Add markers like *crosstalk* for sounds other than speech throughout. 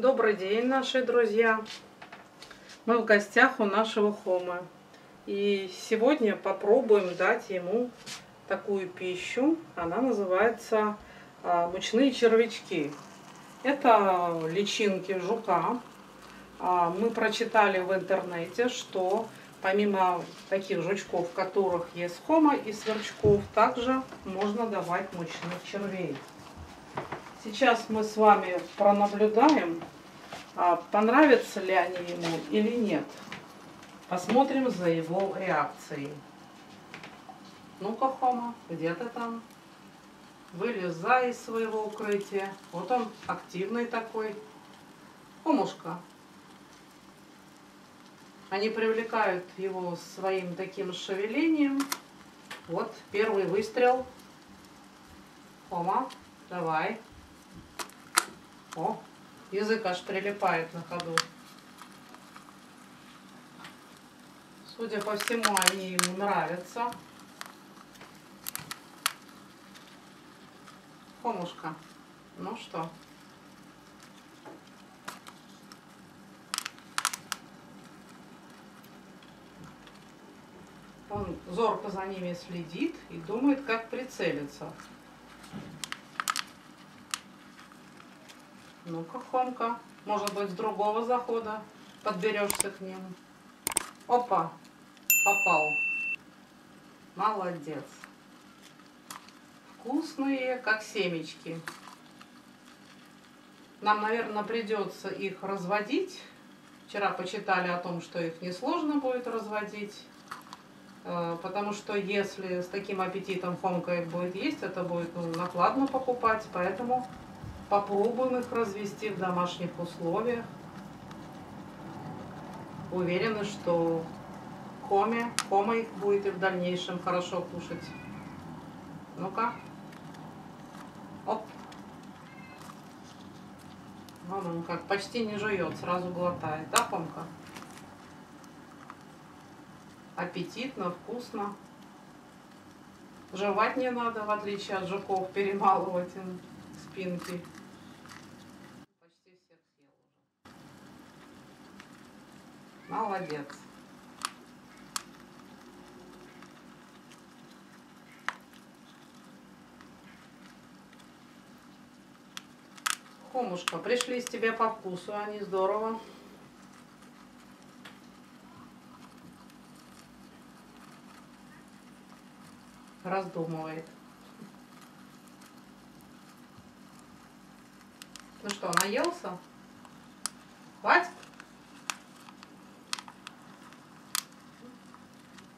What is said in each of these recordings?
Добрый день, наши друзья! Мы в гостях у нашего Хома. И сегодня попробуем дать ему такую пищу. Она называется а, мучные червячки. Это личинки жука. А, мы прочитали в интернете, что помимо таких жучков, которых есть хома и сверчков, также можно давать мучных червей. Сейчас мы с вами пронаблюдаем, а, понравятся ли они ему или нет. Посмотрим за его реакцией. Ну-ка, Хома, где ты там? Вылезай из своего укрытия. Вот он активный такой. Хомушка. Они привлекают его своим таким шевелением. Вот первый выстрел. Хома, давай. О, язык аж прилипает на ходу. Судя по всему, они ему нравятся. Хомушка, ну что? Он зорко за ними следит и думает, как прицелиться. Ну-ка, Хомка, может быть, с другого захода подберешься к ним. Опа, попал. Молодец. Вкусные, как семечки. Нам, наверное, придется их разводить. Вчера почитали о том, что их несложно будет разводить. Э, потому что если с таким аппетитом Хомка их будет есть, это будет ну, накладно покупать. Поэтому Попробуем их развести в домашних условиях. Уверены, что коме, кома их будет и в дальнейшем хорошо кушать. Ну-ка. Оп. Вон он как, почти не жует, сразу глотает. Да, Помка? Аппетитно, вкусно. Жевать не надо, в отличие от жуков, перемалывать спинки. Молодец. Хомушка, пришли с тебя по вкусу, они здорово. Раздумывает. Ну что, наелся? Хватит?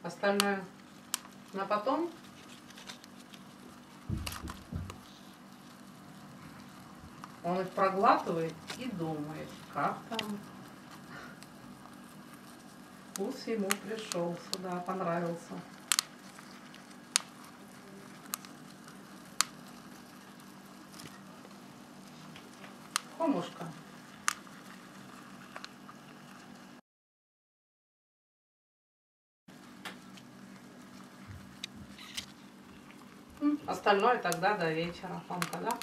Остальное на потом. Он их проглатывает и думает, как там. Вкус ему пришел сюда, понравился. Хомушка. Остальное тогда до вечера, Фомка, да?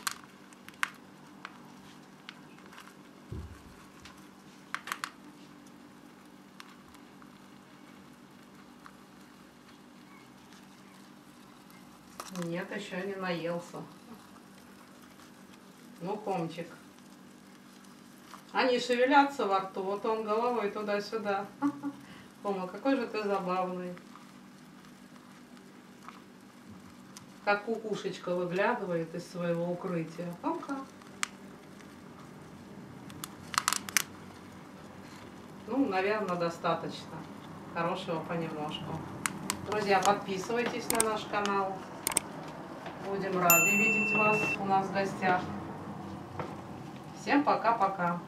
Нет, еще не наелся. Ну, комчик. Они шевелятся во рту, вот он головой туда-сюда. *laughs* Кома, какой же ты забавный. Как кукушечка выглядывает из своего укрытия. Ну-ка. Ну, наверное, достаточно. Хорошего понемножку. Друзья, подписывайтесь на наш канал. Будем рады видеть вас у нас в гостях. Всем пока-пока.